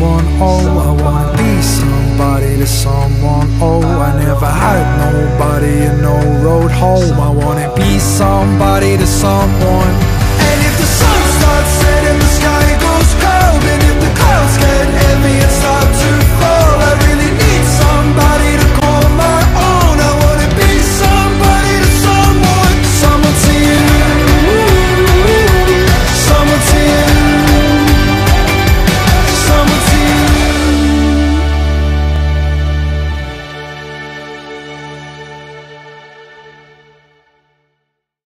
someone, oh I wanna be somebody to someone, oh I never had nobody and no road home. I wanna be somebody to someone